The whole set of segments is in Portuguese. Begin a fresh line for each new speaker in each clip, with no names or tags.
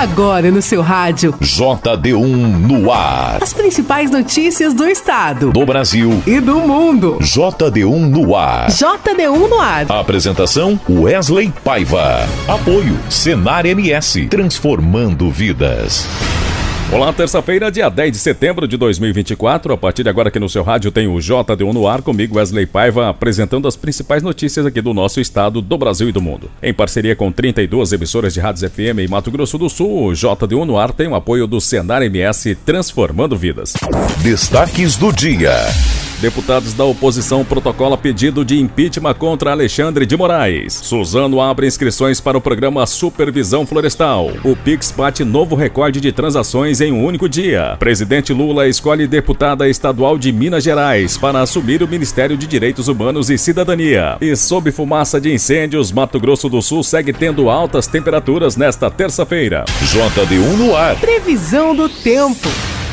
Agora no seu rádio.
JD1 no ar.
As principais notícias do estado,
Do Brasil.
e do mundo.
JD1 no ar.
JD1 no ar.
Apresentação Wesley Paiva. Apoio Senar MS. Transformando vidas.
Olá, terça-feira, dia 10 de setembro de 2024. A partir de agora aqui no seu rádio tem o JD1 no ar, comigo Wesley Paiva, apresentando as principais notícias aqui do nosso estado, do Brasil e do mundo. Em parceria com 32 emissoras de rádios FM em Mato Grosso do Sul, o JD1 no ar tem o apoio do Senar MS Transformando Vidas.
Destaques do dia.
Deputados da oposição protocola pedido de impeachment contra Alexandre de Moraes. Suzano abre inscrições para o programa Supervisão Florestal. O Pix bate novo recorde de transações em um único dia. Presidente Lula escolhe deputada estadual de Minas Gerais para assumir o Ministério de Direitos Humanos e Cidadania. E sob fumaça de incêndios, Mato Grosso do Sul segue tendo altas temperaturas nesta terça-feira.
JD1 no ar.
Previsão do tempo.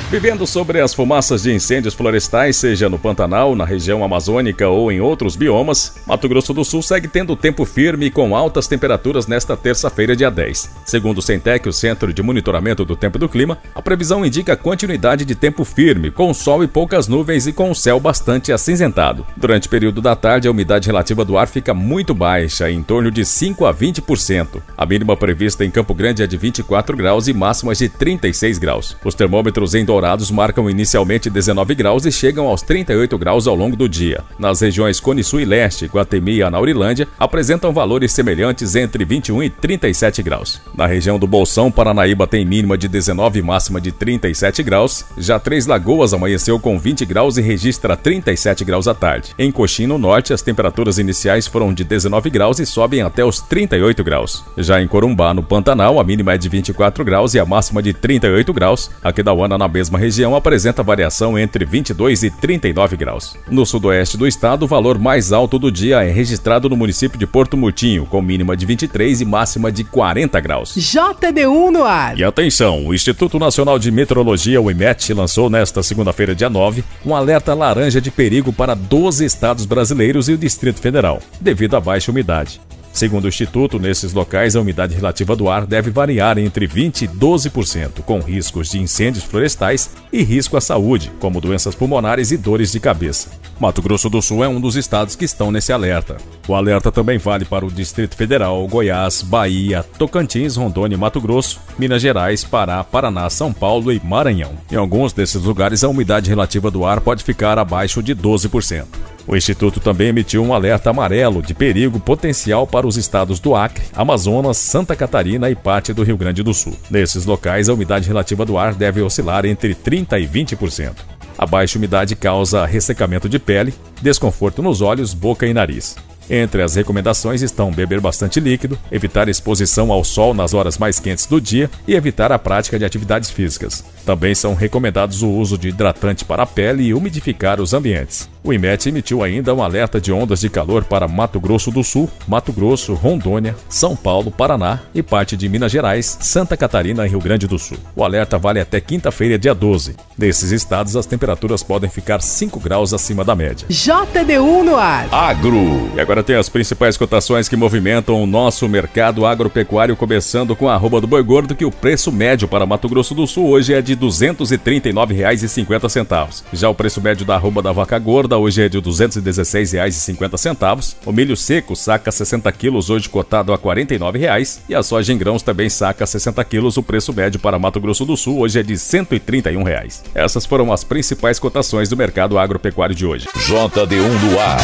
Vivendo sobre as fumaças de incêndios florestais, seja no Pantanal, na região amazônica ou em outros biomas, Mato Grosso do Sul segue tendo tempo firme com altas temperaturas nesta terça-feira, dia 10. Segundo o Centec, o Centro de Monitoramento do Tempo do Clima, a previsão indica continuidade de tempo firme, com sol e poucas nuvens e com o céu bastante acinzentado. Durante o período da tarde, a umidade relativa do ar fica muito baixa, em torno de 5 a 20%. A mínima prevista em Campo Grande é de 24 graus e máximas de 36 graus. Os termômetros em Dourados marcam inicialmente 19 graus e chegam aos 38 graus ao longo do dia. Nas regiões Cone Sul e Leste, Guatemi e Anaurilândia apresentam valores semelhantes entre 21 e 37 graus. Na região do Bolsão, Paranaíba tem mínima de 19 e máxima de 37 graus. Já Três Lagoas amanheceu com 20 graus e registra 37 graus à tarde. Em Coxim, no norte, as temperaturas iniciais foram de 19 graus e sobem até os 38 graus. Já em Corumbá, no Pantanal, a mínima é de 24 graus e a máxima de 38 graus. Aquidauana, na mesma região, apresenta variação entre 22 e 39 graus. No sudoeste do estado, o valor mais alto do dia é registrado no município de Porto Murtinho, com mínima de 23 e máxima de 40 graus.
JD1 no ar.
E atenção, o Instituto Nacional de Meteorologia, o IMET, lançou nesta segunda-feira, dia 9, um alerta laranja de perigo para 12 estados brasileiros e o Distrito Federal, devido à baixa umidade. Segundo o Instituto, nesses locais a umidade relativa do ar deve variar entre 20% e 12%, com riscos de incêndios florestais e risco à saúde, como doenças pulmonares e dores de cabeça. Mato Grosso do Sul é um dos estados que estão nesse alerta. O alerta também vale para o Distrito Federal, Goiás, Bahia, Tocantins, Rondônia e Mato Grosso, Minas Gerais, Pará, Paraná, São Paulo e Maranhão. Em alguns desses lugares, a umidade relativa do ar pode ficar abaixo de 12%. O Instituto também emitiu um alerta amarelo de perigo potencial para os estados do Acre, Amazonas, Santa Catarina e parte do Rio Grande do Sul. Nesses locais, a umidade relativa do ar deve oscilar entre 30% e 20%. A baixa umidade causa ressecamento de pele, desconforto nos olhos, boca e nariz. Entre as recomendações estão beber bastante líquido, evitar exposição ao sol nas horas mais quentes do dia e evitar a prática de atividades físicas. Também são recomendados o uso de hidratante para a pele e umidificar os ambientes. O IMET emitiu ainda um alerta de ondas de calor para Mato Grosso do Sul, Mato Grosso, Rondônia, São Paulo, Paraná e parte de Minas Gerais, Santa Catarina e Rio Grande do Sul. O alerta vale até quinta-feira, dia 12. Nesses estados, as temperaturas podem ficar 5 graus acima da média.
JD1 no ar.
Agro.
E agora tem as principais cotações que movimentam o nosso mercado agropecuário, começando com a arroba do boi gordo, que o preço médio para Mato Grosso do Sul hoje é de R$ 239,50. Já o preço médio da arroba da vaca gorda hoje é de R$ 216,50. O milho seco saca 60 quilos, hoje cotado a R$ 49,00. E a soja em grãos também saca 60 quilos. O preço médio para Mato Grosso do Sul hoje é de R$ 131,00. Essas foram as principais cotações do mercado agropecuário de hoje.
JD1 no ar.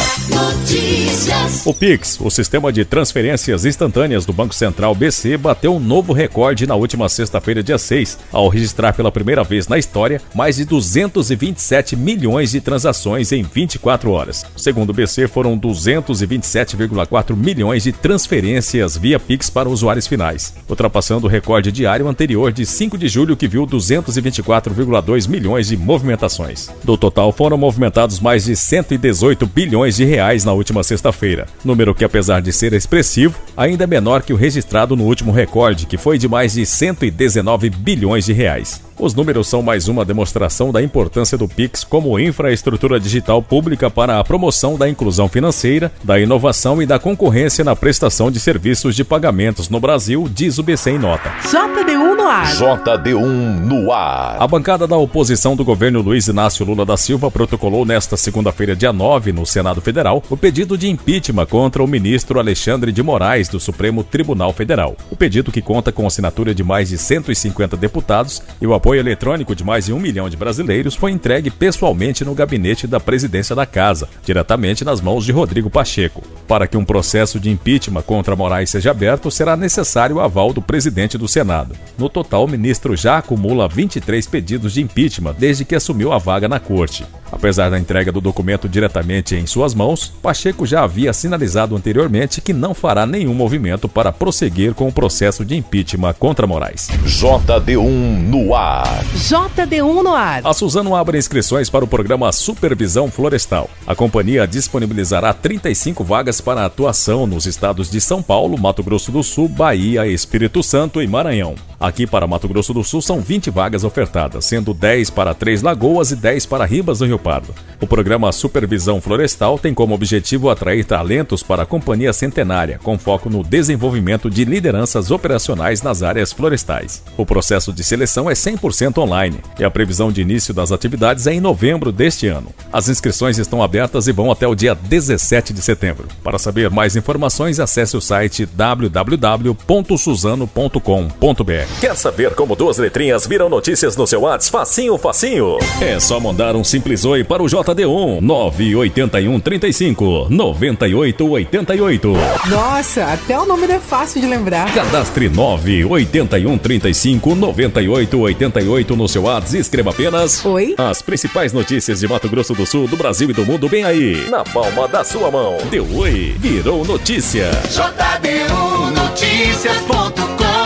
O Pix, o sistema de transferências instantâneas do Banco Central BC, bateu um novo recorde na última sexta-feira, dia 6, ao registrar pela primeira vez na história mais de 227 milhões de transações em 24 horas. Segundo o BC, foram 227,4 milhões de transferências via Pix para usuários finais, ultrapassando o recorde diário anterior de 5 de julho, que viu 224,2 milhões de movimentações. Do total, foram movimentados mais de 118 bilhões de reais na última sexta-feira, número que, apesar de ser expressivo, ainda é menor que o registrado no último recorde, que foi de mais de 119 bilhões de reais. Os números são mais uma demonstração da importância do Pix como infraestrutura digital pública para a promoção da inclusão financeira, da inovação e da concorrência na prestação de serviços de pagamentos no Brasil, diz o BC em nota.
JD1 no ar.
JD1 no ar.
A bancada da oposição do governo Luiz Inácio Lula da Silva protocolou nesta segunda-feira, dia 9, no Senado Federal, o pedido de impeachment contra o ministro Alexandre de Moraes do Supremo Tribunal Federal. O pedido que conta com assinatura de mais de 150 deputados e o apoio eletrônico de mais de um milhão de brasileiros foi entregue pessoalmente no gabinete da presidência da Casa, diretamente nas mãos de Rodrigo Pacheco. Para que um processo de impeachment contra Moraes seja aberto, será necessário o aval do presidente do Senado. No total, o ministro já acumula 23 pedidos de impeachment desde que assumiu a vaga na corte. Apesar da entrega do documento diretamente em suas mãos, Pacheco já havia sinalizado anteriormente que não fará nenhum movimento para prosseguir com o processo de impeachment contra Moraes.
JD1 no ar.
JD1 no ar.
A Suzano abre inscrições para o programa Supervisão Florestal. A companhia disponibilizará 35 vagas para atuação nos estados de São Paulo, Mato Grosso do Sul, Bahia, Espírito Santo e Maranhão. Aqui para Mato Grosso do Sul são 20 vagas ofertadas, sendo 10 para Três Lagoas e 10 para Ribas do Rio Pardo. O programa Supervisão Florestal tem como objetivo atrair talentos para a companhia centenária, com foco no desenvolvimento de lideranças operacionais nas áreas florestais. O processo de seleção é 100% online e a previsão de início das atividades é em novembro deste ano. As inscrições estão abertas e vão até o dia 17 de setembro. Para saber mais informações, acesse o site www.suzano.com.br. Quer saber como duas letrinhas viram notícias no seu WhatsApp? Facinho, facinho. É só mandar um simples oi para o JD1 981 35 98 88.
Nossa, até o nome é fácil de lembrar.
Cadastre 981 35 98 88 no seu WhatsApp e escreva apenas
Oi?
As principais notícias de Mato Grosso do Sul, do Brasil e do mundo bem aí, na palma da sua mão. Deu oi, virou notícia.
JD1Notícias.com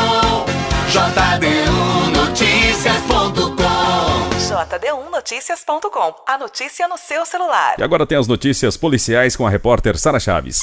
JD1Notícias.com
JD1Notícias.com. A notícia no seu celular.
E agora tem as notícias policiais com a repórter Sara Chaves.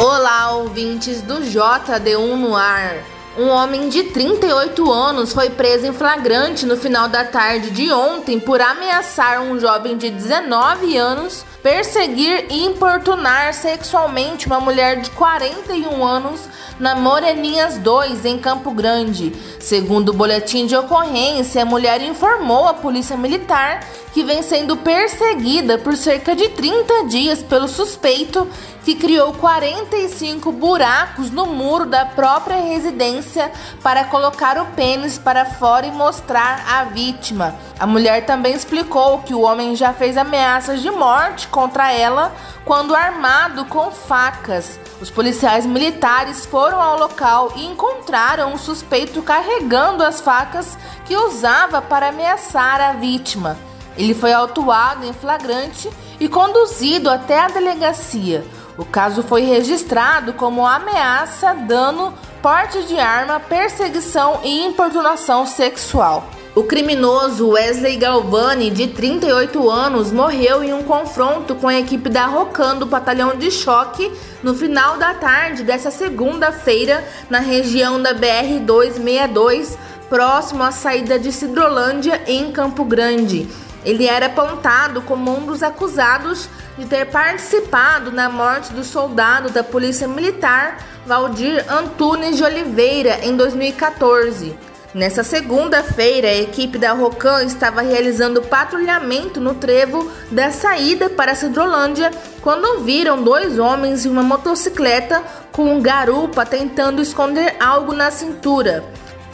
Olá, ouvintes do JD1 no ar. Um homem de 38 anos foi preso em flagrante no final da tarde de ontem por ameaçar um jovem de 19 anos, perseguir e importunar sexualmente uma mulher de 41 anos na Moreninhas 2, em Campo Grande. Segundo o boletim de ocorrência, a mulher informou a polícia militar que vem sendo perseguida por cerca de 30 dias pelo suspeito que criou 45 buracos no muro da própria residência para colocar o pênis para fora e mostrar a vítima. A mulher também explicou que o homem já fez ameaças de morte contra ela quando armado com facas. Os policiais militares foram ao local e encontraram o suspeito carregando as facas que usava para ameaçar a vítima. Ele foi autuado em flagrante e conduzido até a delegacia. O caso foi registrado como ameaça, dano, porte de arma, perseguição e importunação sexual. O criminoso Wesley Galvani, de 38 anos, morreu em um confronto com a equipe da Rocan do Batalhão de Choque no final da tarde dessa segunda-feira na região da BR-262, próximo à saída de Cidrolândia, em Campo Grande. Ele era apontado como um dos acusados de ter participado na morte do soldado da Polícia Militar Valdir Antunes de Oliveira em 2014. Nessa segunda-feira, a equipe da Rocan estava realizando patrulhamento no trevo da saída para Cidrolândia quando viram dois homens em uma motocicleta com um garupa tentando esconder algo na cintura.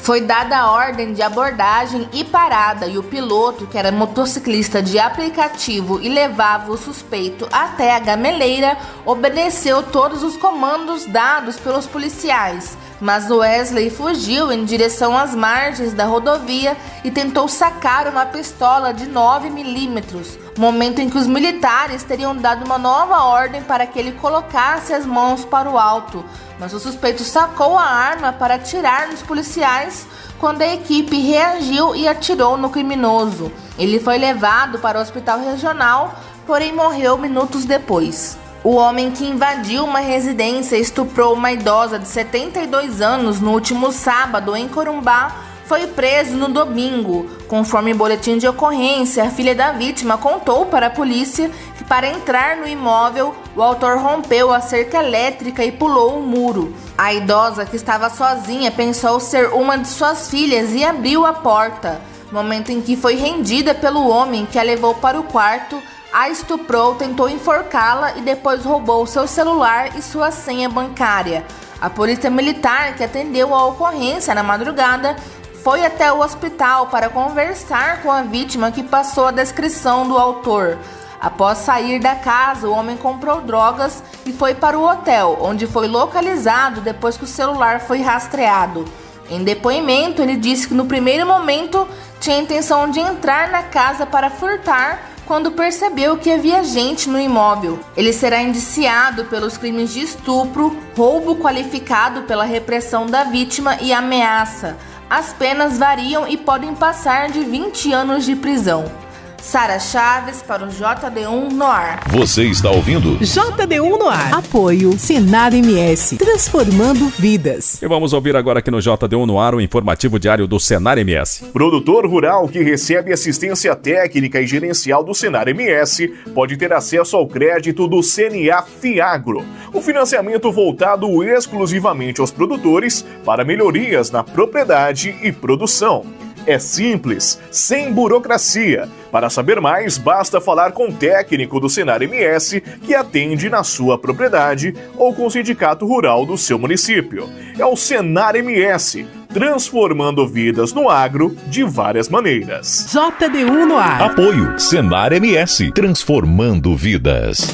Foi dada a ordem de abordagem e parada, e o piloto, que era motociclista de aplicativo e levava o suspeito até a gameleira, obedeceu todos os comandos dados pelos policiais. Mas Wesley fugiu em direção às margens da rodovia e tentou sacar uma pistola de 9 milímetros, momento em que os militares teriam dado uma nova ordem para que ele colocasse as mãos para o alto. Mas o suspeito sacou a arma para atirar nos policiais quando a equipe reagiu e atirou no criminoso. Ele foi levado para o hospital regional, porém morreu minutos depois. O homem que invadiu uma residência e estuprou uma idosa de 72 anos no último sábado em Corumbá foi preso no domingo. Conforme boletim de ocorrência, a filha da vítima contou para a polícia que, para entrar no imóvel, o autor rompeu a cerca elétrica e pulou o muro. A idosa, que estava sozinha, pensou ser uma de suas filhas e abriu a porta. Momento em que foi rendida pelo homem que a levou para o quarto, a estuprou, tentou enforcá-la e depois roubou seu celular e sua senha bancária. A polícia militar, que atendeu a ocorrência na madrugada, foi até o hospital para conversar com a vítima que passou a descrição do autor. Após sair da casa, o homem comprou drogas e foi para o hotel, onde foi localizado depois que o celular foi rastreado. Em depoimento, ele disse que no primeiro momento tinha a intenção de entrar na casa para furtar quando percebeu que havia gente no imóvel. Ele será indiciado pelos crimes de estupro, roubo qualificado pela repressão da vítima e ameaça. As penas variam e podem passar de 20 anos de prisão. Sara Chaves para o JD1 no ar.
Você está ouvindo?
JD1 no ar. Apoio Senar MS, transformando vidas.
E vamos ouvir agora aqui no JD1 no ar o informativo diário do Senar MS.
Produtor rural que recebe assistência técnica e gerencial do Senar MS pode ter acesso ao crédito do CNA Fiagro, o financiamento voltado exclusivamente aos produtores para melhorias na propriedade e produção. É simples, sem burocracia. Para saber mais, basta falar com o técnico do Senar MS que atende na sua propriedade ou com o sindicato rural do seu município. É o Senar MS, transformando vidas no agro de várias maneiras.
JD1 no ar.
Apoio Senar MS, transformando vidas.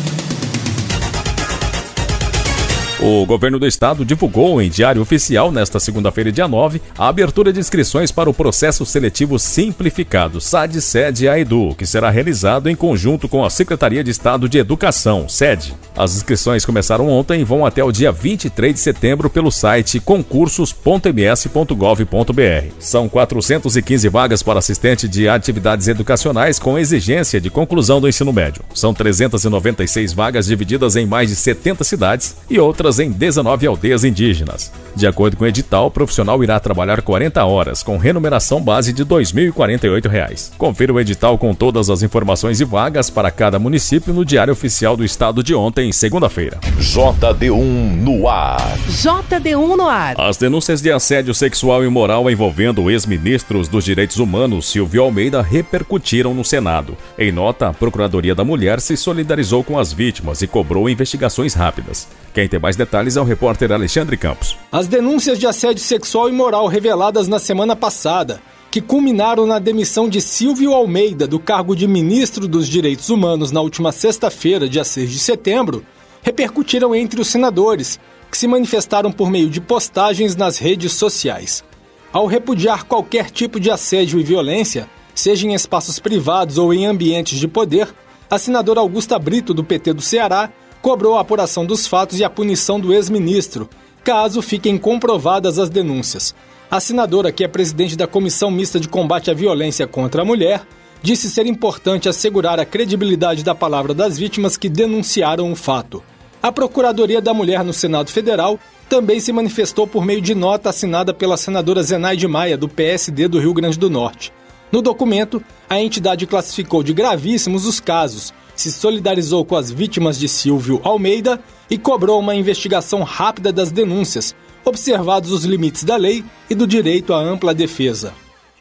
O governo do estado divulgou em diário oficial, nesta segunda-feira, dia 9, a abertura de inscrições para o processo seletivo simplificado SAD-SED AEDU, que será realizado em conjunto com a Secretaria de Estado de Educação, SED. As inscrições começaram ontem e vão até o dia 23 de setembro pelo site concursos.ms.gov.br. São 415 vagas para assistente de atividades educacionais com exigência de conclusão do ensino médio. São 396 vagas divididas em mais de 70 cidades e outras em 19 aldeias indígenas. De acordo com o edital, o profissional irá trabalhar 40 horas, com remuneração base de R$ 2.048. Confira o edital com todas as informações e vagas para cada município no Diário Oficial do Estado de ontem, segunda-feira.
JD1 no ar.
JD1 no ar.
As denúncias de assédio sexual e moral envolvendo ex-ministros dos Direitos Humanos Silvio Almeida repercutiram no Senado. Em nota, a Procuradoria da Mulher se solidarizou com as vítimas e cobrou investigações rápidas. Quem tem mais detalhes é o repórter Alexandre Campos.
As denúncias de assédio sexual e moral reveladas na semana passada, que culminaram na demissão de Silvio Almeida do cargo de ministro dos Direitos Humanos na última sexta-feira, dia 6 de setembro, repercutiram entre os senadores, que se manifestaram por meio de postagens nas redes sociais. Ao repudiar qualquer tipo de assédio e violência, seja em espaços privados ou em ambientes de poder, a senadora Augusta Brito, do PT do Ceará, cobrou a apuração dos fatos e a punição do ex-ministro, caso fiquem comprovadas as denúncias. A senadora, que é presidente da Comissão Mista de Combate à Violência contra a Mulher, disse ser importante assegurar a credibilidade da palavra das vítimas que denunciaram o fato. A Procuradoria da Mulher no Senado Federal também se manifestou por meio de nota assinada pela senadora Zenaide Maia, do PSD do Rio Grande do Norte. No documento, a entidade classificou de gravíssimos os casos se solidarizou com as vítimas de Silvio Almeida e cobrou uma investigação rápida das denúncias, observados os limites da lei e do direito à ampla defesa.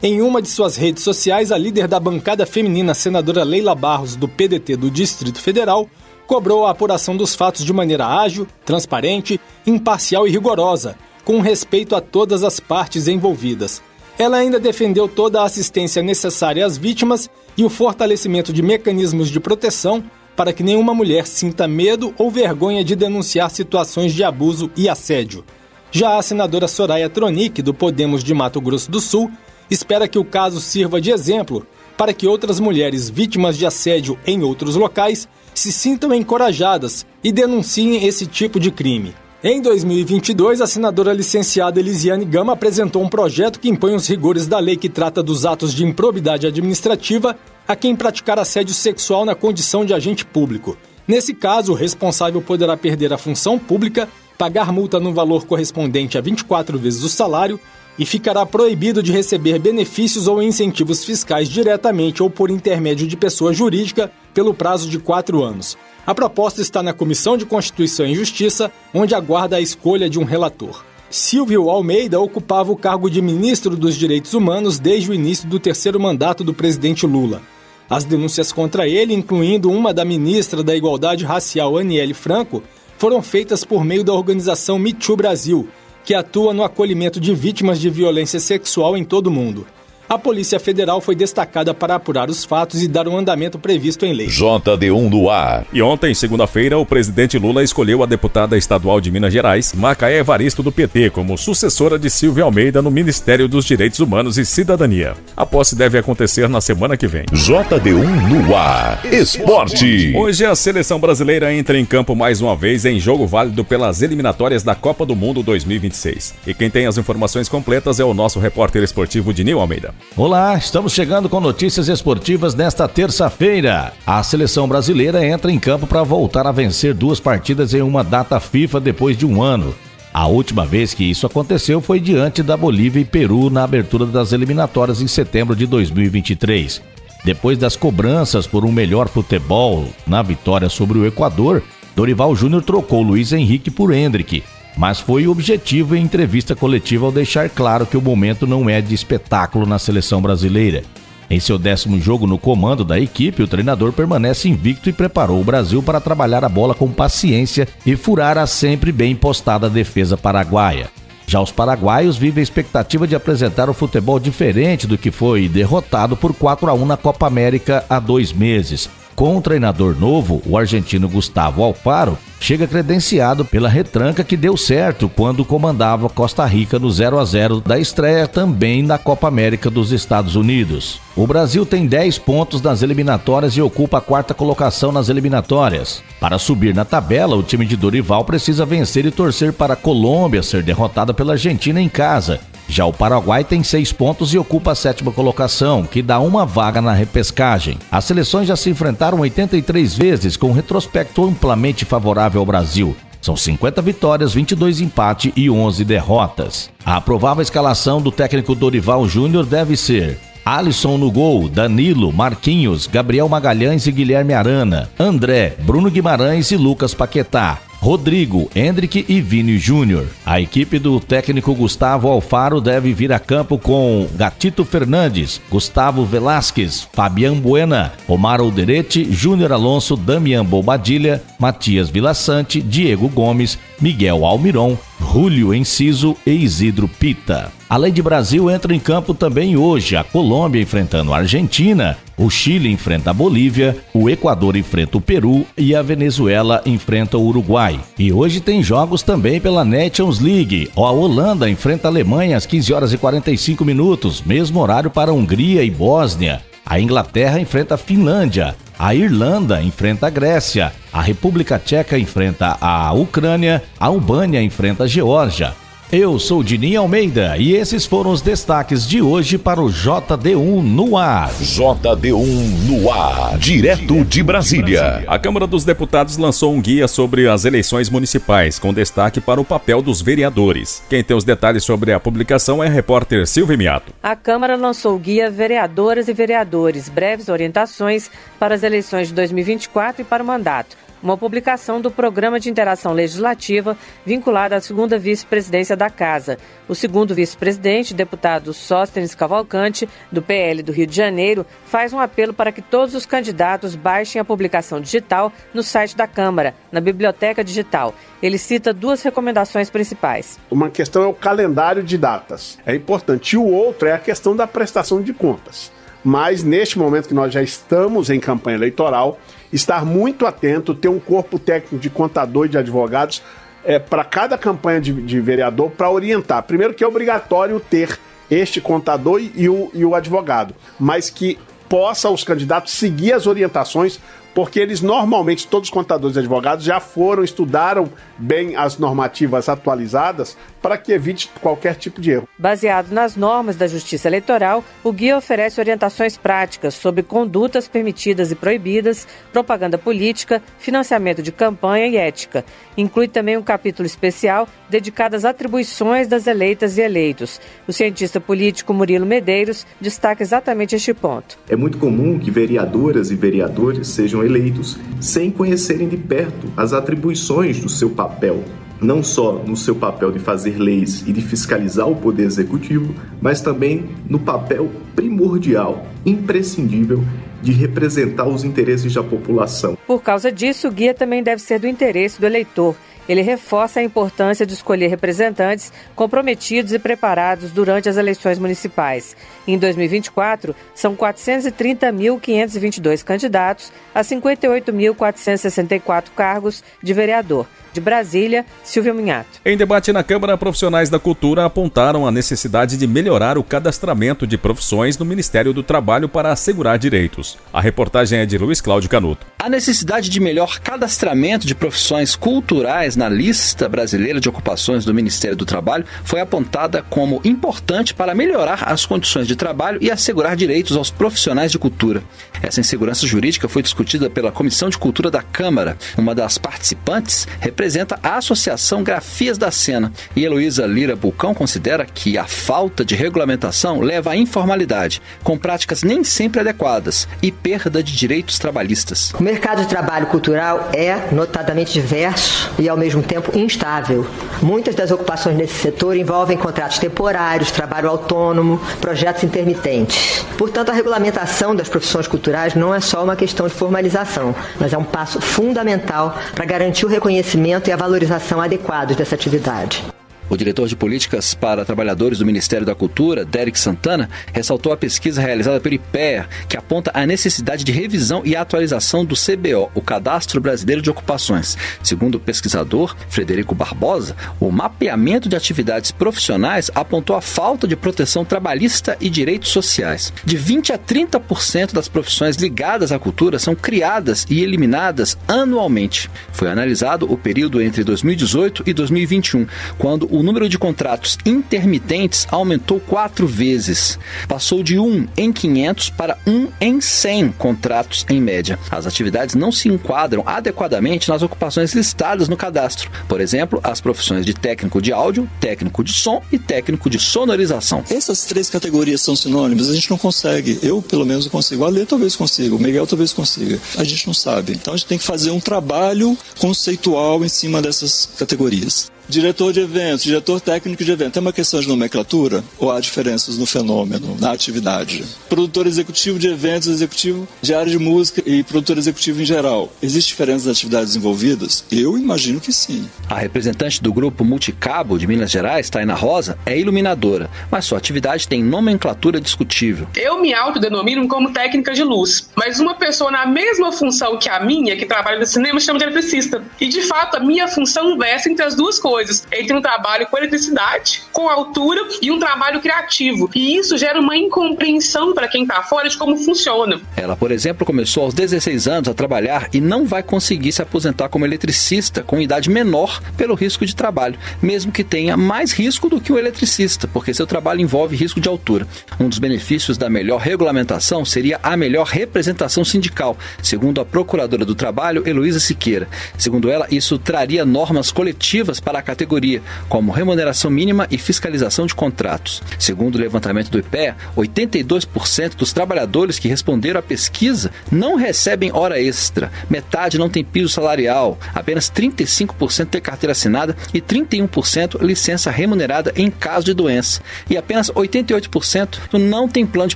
Em uma de suas redes sociais, a líder da bancada feminina, senadora Leila Barros, do PDT do Distrito Federal, cobrou a apuração dos fatos de maneira ágil, transparente, imparcial e rigorosa, com respeito a todas as partes envolvidas. Ela ainda defendeu toda a assistência necessária às vítimas e o fortalecimento de mecanismos de proteção para que nenhuma mulher sinta medo ou vergonha de denunciar situações de abuso e assédio. Já a senadora Soraya Tronic, do Podemos de Mato Grosso do Sul, espera que o caso sirva de exemplo para que outras mulheres vítimas de assédio em outros locais se sintam encorajadas e denunciem esse tipo de crime. Em 2022, a senadora licenciada Elisiane Gama apresentou um projeto que impõe os rigores da lei que trata dos atos de improbidade administrativa a quem praticar assédio sexual na condição de agente público. Nesse caso, o responsável poderá perder a função pública pagar multa no valor correspondente a 24 vezes o salário e ficará proibido de receber benefícios ou incentivos fiscais diretamente ou por intermédio de pessoa jurídica pelo prazo de quatro anos. A proposta está na Comissão de Constituição e Justiça, onde aguarda a escolha de um relator. Silvio Almeida ocupava o cargo de ministro dos Direitos Humanos desde o início do terceiro mandato do presidente Lula. As denúncias contra ele, incluindo uma da ministra da Igualdade Racial Aniele Franco, foram feitas por meio da organização Me Too Brasil, que atua no acolhimento de vítimas de violência sexual em todo o mundo a Polícia Federal foi destacada para apurar os fatos e dar o um andamento previsto em lei.
JD1 no ar.
E ontem, segunda-feira, o presidente Lula escolheu a deputada estadual de Minas Gerais, Macaé Evaristo do PT, como sucessora de Silvia Almeida no Ministério dos Direitos Humanos e Cidadania. A posse deve acontecer na semana que vem.
JD1 no ar. Esporte.
Hoje a seleção brasileira entra em campo mais uma vez em jogo válido pelas eliminatórias da Copa do Mundo 2026. E quem tem as informações completas é o nosso repórter esportivo Dinil Almeida.
Olá, estamos chegando com notícias esportivas nesta terça-feira. A seleção brasileira entra em campo para voltar a vencer duas partidas em uma data FIFA depois de um ano. A última vez que isso aconteceu foi diante da Bolívia e Peru na abertura das eliminatórias em setembro de 2023. Depois das cobranças por um melhor futebol na vitória sobre o Equador, Dorival Júnior trocou Luiz Henrique por Hendrick mas foi objetivo em entrevista coletiva ao deixar claro que o momento não é de espetáculo na seleção brasileira. Em seu décimo jogo no comando da equipe, o treinador permanece invicto e preparou o Brasil para trabalhar a bola com paciência e furar a sempre bem postada defesa paraguaia. Já os paraguaios vivem a expectativa de apresentar um futebol diferente do que foi derrotado por 4 a 1 na Copa América há dois meses. Com o treinador novo, o argentino Gustavo Alfaro chega credenciado pela retranca que deu certo quando comandava Costa Rica no 0 a 0 da estreia também na Copa América dos Estados Unidos. O Brasil tem 10 pontos nas eliminatórias e ocupa a quarta colocação nas eliminatórias. Para subir na tabela, o time de Dorival precisa vencer e torcer para a Colômbia ser derrotada pela Argentina em casa já o Paraguai tem seis pontos e ocupa a sétima colocação, que dá uma vaga na repescagem. As seleções já se enfrentaram 83 vezes, com um retrospecto amplamente favorável ao Brasil. São 50 vitórias, 22 empates e 11 derrotas. A provável escalação do técnico Dorival Júnior deve ser Alisson no gol, Danilo, Marquinhos, Gabriel Magalhães e Guilherme Arana, André, Bruno Guimarães e Lucas Paquetá. Rodrigo, Hendrick e Vini Júnior. A equipe do técnico Gustavo Alfaro deve vir a campo com Gatito Fernandes, Gustavo Velasquez, Fabian Buena, Omar Alderete, Júnior Alonso, Damian Bobadilha, Matias Vilaçante, Diego Gomes, Miguel Almiron, Julio Enciso e Isidro Pita. Além de Brasil, entra em campo também hoje a Colômbia enfrentando a Argentina, o Chile enfrenta a Bolívia, o Equador enfrenta o Peru e a Venezuela enfrenta o Uruguai. E hoje tem jogos também pela Nations League. A Holanda enfrenta a Alemanha às 15 horas e 45 minutos, mesmo horário para Hungria e Bósnia. A Inglaterra enfrenta a Finlândia. A Irlanda enfrenta a Grécia, a República Tcheca enfrenta a Ucrânia, a Albânia enfrenta a Geórgia. Eu sou Dini Almeida e esses foram os destaques de hoje para o JD1 no ar.
JD1 no ar, direto de Brasília.
A Câmara dos Deputados lançou um guia sobre as eleições municipais, com destaque para o papel dos vereadores. Quem tem os detalhes sobre a publicação é a repórter Silvia Miato.
A Câmara lançou o guia Vereadoras e Vereadores, breves orientações para as eleições de 2024 e para o mandato uma publicação do Programa de Interação Legislativa vinculada à segunda vice-presidência da Casa. O segundo vice-presidente, deputado Sóstenes Cavalcante, do PL do Rio de Janeiro, faz um apelo para que todos os candidatos baixem a publicação digital no site da Câmara, na Biblioteca Digital. Ele cita duas recomendações principais.
Uma questão é o calendário de datas. É importante. E o outro é a questão da prestação de contas. Mas neste momento que nós já estamos em campanha eleitoral, estar muito atento, ter um corpo técnico de contador e de advogados é, para cada campanha de, de vereador para orientar. Primeiro que é obrigatório ter este contador e o, e o advogado, mas que possa os candidatos seguir as orientações porque eles normalmente, todos os contadores e advogados, já foram, estudaram bem as normativas atualizadas para que evite qualquer tipo de erro.
Baseado nas normas da Justiça Eleitoral, o guia oferece orientações práticas sobre condutas permitidas e proibidas, propaganda política, financiamento de campanha e ética. Inclui também um capítulo especial dedicado às atribuições das eleitas e eleitos. O cientista político Murilo Medeiros destaca exatamente este ponto.
É muito comum que vereadoras e vereadores sejam eleitos sem conhecerem de perto as atribuições do seu papel não só no seu papel de fazer leis e de fiscalizar o poder executivo, mas também no papel primordial, imprescindível de representar os interesses da população.
Por causa disso, o guia também deve ser do interesse do eleitor. Ele reforça a importância de escolher representantes comprometidos e preparados durante as eleições municipais. Em 2024, são 430.522 candidatos a 58.464 cargos de vereador. De Brasília, Silvio Minhato.
Em debate na Câmara, profissionais da cultura apontaram a necessidade de melhorar o cadastramento de profissões no Ministério do Trabalho para assegurar direitos. A reportagem é de Luiz Cláudio Canuto.
A necessidade de melhor cadastramento de profissões culturais na lista brasileira de ocupações do Ministério do Trabalho foi apontada como importante para melhorar as condições de trabalho e assegurar direitos aos profissionais de cultura. Essa insegurança jurídica foi discutida pela Comissão de Cultura da Câmara. Uma das participantes representa a Associação Grafias da Cena e Heloísa Lira Bulcão considera que a falta de regulamentação leva à informalidade, com práticas nem sempre adequadas e perda de direitos trabalhistas.
O mercado de trabalho cultural é notadamente diverso e ao mesmo tempo instável. Muitas das ocupações nesse setor envolvem contratos temporários, trabalho autônomo, projetos intermitentes. Portanto, a regulamentação das profissões culturais não é só uma questão de formalização, mas é um passo fundamental para garantir o reconhecimento e a valorização adequados dessa atividade.
O diretor de políticas para trabalhadores do Ministério da Cultura, Derek Santana, ressaltou a pesquisa realizada pelo IPEA, que aponta a necessidade de revisão e atualização do CBO, o Cadastro Brasileiro de Ocupações. Segundo o pesquisador Frederico Barbosa, o mapeamento de atividades profissionais apontou a falta de proteção trabalhista e direitos sociais. De 20 a 30% das profissões ligadas à cultura são criadas e eliminadas anualmente. Foi analisado o período entre 2018 e 2021, quando o o número de contratos intermitentes aumentou quatro vezes. Passou de 1 em 500 para 1 em 100 contratos em média. As atividades não se enquadram adequadamente nas ocupações listadas no cadastro. Por exemplo, as profissões de técnico de áudio, técnico de som e técnico de sonorização.
Essas três categorias são sinônimas, a gente não consegue. Eu, pelo menos, consigo. A Lê talvez consiga, o Miguel talvez consiga. A gente não sabe. Então a gente tem que fazer um trabalho conceitual em cima dessas categorias. Diretor de eventos, diretor técnico de eventos, é uma questão de nomenclatura ou há diferenças no fenômeno, na atividade? Produtor executivo de eventos, executivo de área de música e produtor executivo em geral. Existe diferença das atividades envolvidas? Eu imagino que sim.
A representante do grupo Multicabo de Minas Gerais, Taina Rosa, é iluminadora, mas sua atividade tem nomenclatura discutível.
Eu me autodenomino como técnica de luz, mas uma pessoa na mesma função que a minha, que trabalha no cinema, chama de eletricista. E de fato, a minha função versa entre as duas coisas coisas entre um trabalho com eletricidade, com altura e um trabalho criativo. E isso gera uma incompreensão para quem está fora de como funciona.
Ela, por exemplo, começou aos 16 anos a trabalhar e não vai conseguir se aposentar como eletricista com idade menor pelo risco de trabalho, mesmo que tenha mais risco do que o eletricista, porque seu trabalho envolve risco de altura. Um dos benefícios da melhor regulamentação seria a melhor representação sindical, segundo a procuradora do trabalho, Heloísa Siqueira. Segundo ela, isso traria normas coletivas para a categoria, como remuneração mínima e fiscalização de contratos. Segundo o levantamento do IPEA, 82% dos trabalhadores que responderam à pesquisa não recebem hora extra, metade não tem piso salarial, apenas 35% tem carteira assinada e 31% licença remunerada em caso de doença, e apenas 88% não tem plano de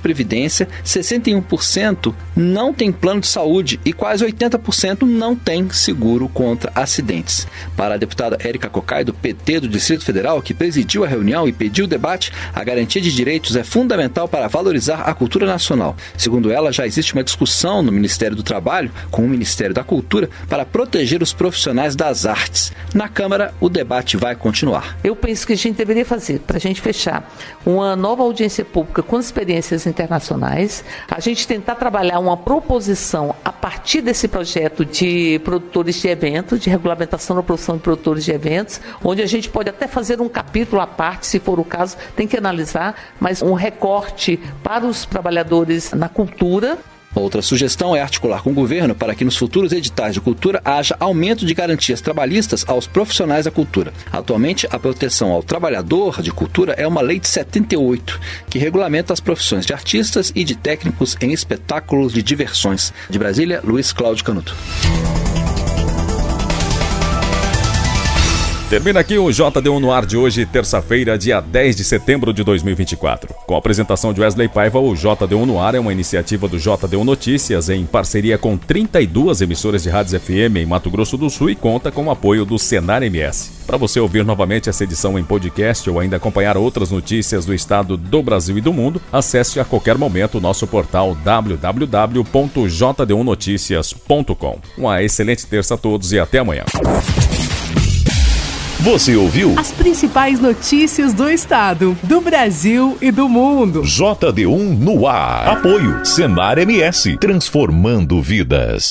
previdência, 61% não tem plano de saúde e quase 80% não tem seguro contra acidentes. Para a deputada Érica Cocai, do PT do Distrito Federal, que presidiu a reunião e pediu o debate, a garantia de direitos é fundamental para valorizar a cultura nacional. Segundo ela, já existe uma discussão no Ministério do Trabalho com o Ministério da Cultura para proteger os profissionais das artes. Na Câmara, o debate vai continuar.
Eu penso que a gente deveria fazer, para a gente fechar, uma nova audiência pública com experiências internacionais, a gente tentar trabalhar uma proposição a partir desse projeto de produtores de eventos, de regulamentação da produção de produtores de eventos, onde a gente pode até fazer um capítulo à parte, se for o caso, tem que analisar, mas um recorte para os trabalhadores na cultura
Outra sugestão é articular com o governo para que nos futuros editais de cultura haja aumento de garantias trabalhistas aos profissionais da cultura. Atualmente, a proteção ao trabalhador de cultura é uma lei de 78, que regulamenta as profissões de artistas e de técnicos em espetáculos de diversões. De Brasília, Luiz Cláudio Canuto.
Termina aqui o JDU no ar de hoje, terça-feira, dia 10 de setembro de 2024. Com a apresentação de Wesley Paiva, o JDU no ar é uma iniciativa do JDU Notícias em parceria com 32 emissoras de rádios FM em Mato Grosso do Sul e conta com o apoio do Senar MS. Para você ouvir novamente essa edição em podcast ou ainda acompanhar outras notícias do estado do Brasil e do mundo, acesse a qualquer momento o nosso portal www.jdunoticias.com. Uma excelente terça a todos e até amanhã.
Você ouviu?
As principais notícias do estado, do Brasil e do mundo.
JD1 no ar. Apoio Senar MS, transformando vidas.